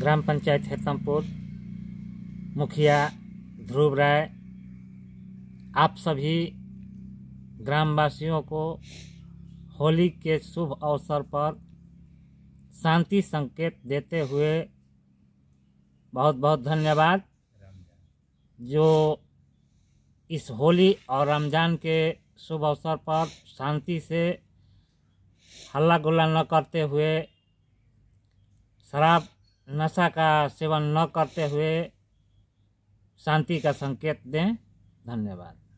ग्राम पंचायत हेतमपुर, मुखिया ध्रुव राय, आप सभी ग्रामवासियों को होली के शुभ अवसर पर शांति संकेत देते हुए बहुत बहुत धन्यवाद। जो इस होली और रमज़ान के शुभ अवसर पर शांति से हल्ला गुल्ला न करते हुए शराब नशा का सेवन न करते हुए शांति का संकेत दें। धन्यवाद।